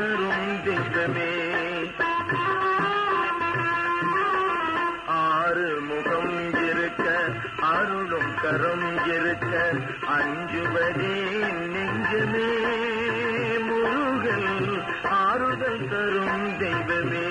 அருளும் தெய்வமே ஆறு முகம் இருக்க அருளும் கரம் இருக்க அஞ்சுவதே நெஞ்சமே. முருகல் ஆறுதல் தரும் தெய்வமே.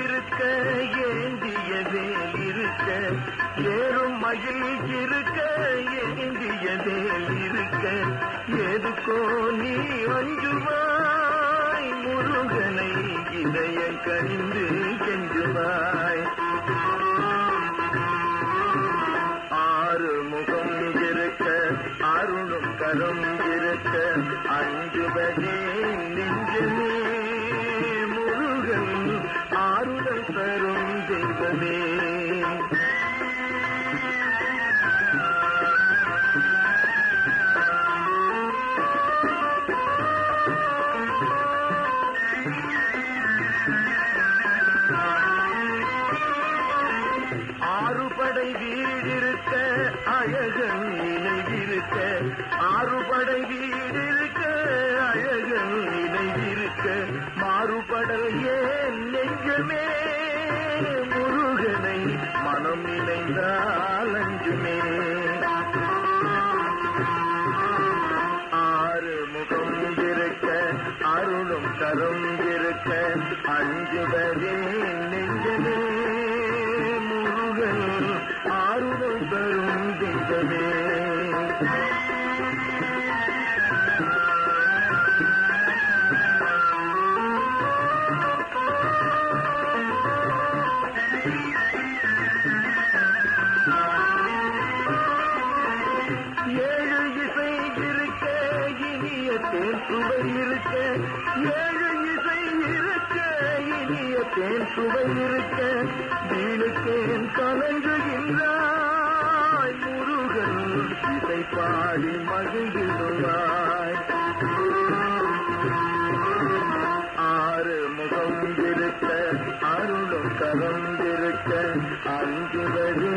இருக்க ஏந்திய வேல் இருக்க ஏறும் மயில் இருக்க ஏந்திய வேல் இருக்க. எதுக்கோ நீ அஞ்சுவாய் முருகனை இதய கணிந்து கெஞ்சுவாய். ஆறு முகம் இருக்க அருளும் கரம் இருக்க அஞ்சுவதே நெஞ்சுமே. அருளை தரும் தெய்வமே. ஆறுபடை வீடிருக்க அழகன் நினைவிருக்க. ஆறுபடை வீடிருக்க அழகன் நினைவிருக்க. மாறுபடல் ஏன் முருகனே முருகனை மனம் இணைந்தால் அஞ்சுமே. ஆறு முகம் இருக்க அருளும் தரும் இருக்க அஞ்சுவதே நெஞ்சமே. முருகன் ஆறுதல் தரும் தெய்வமே. தேன் சுவை இருக்க ஏழு இசை இருக்க இனிய தேன் சுவை இருக்க வீணுக்கேன் கலங்குகின்றாய். முருகன் இதை பாடி மகிழ்ந்துள்ளாய் ஆறு முகம் இருக்க அருளும் கலந்திருக்க அஞ்சு அஞ்சுவதே